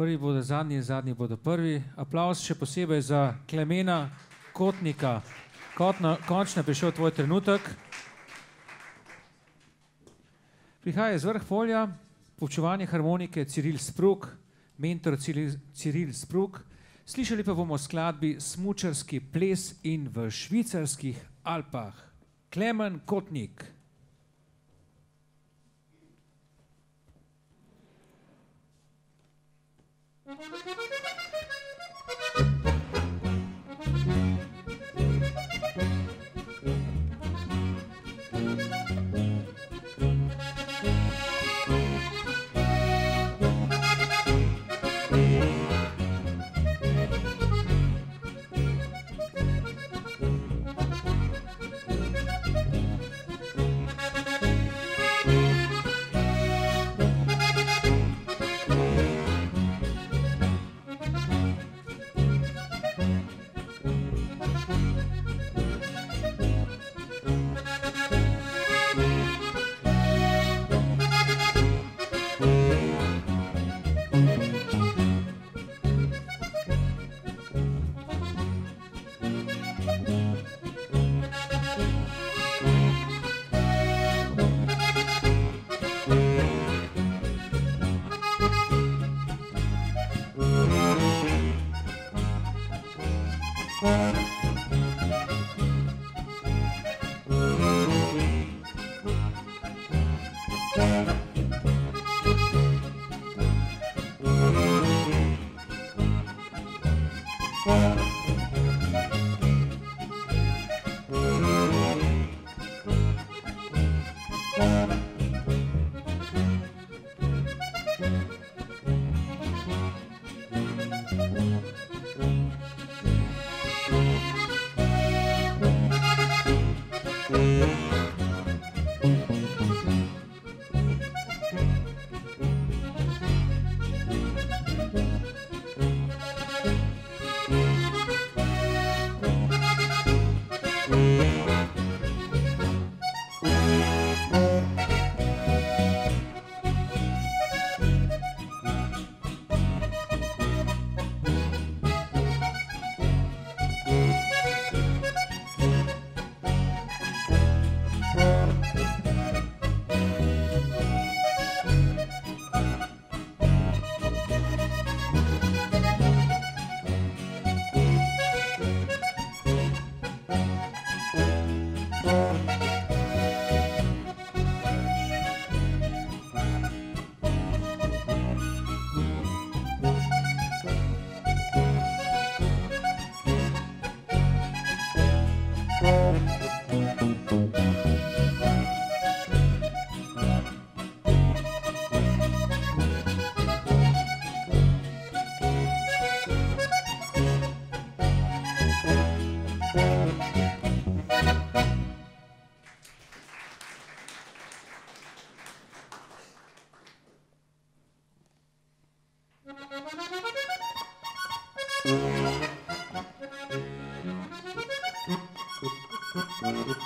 Prvi bodo zadnji, zadnji bodo prvi. Aplavz še posebej za Klemena Kotnika. Kotno, končno je prišel tvoj trenutek. Prihaja iz vrh polja, poučevanje harmonike Ciril Spruk, mentor Ciril, Ciril Spruk. Slišali pa bomo skladbi Smučarski ples in v švicarskih Alpah. Klemen Kotnik.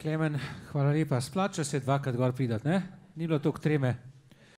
Klemen, hvala lepa. Splača se dvakrat gor pridati, ne? Ni bilo toliko treme.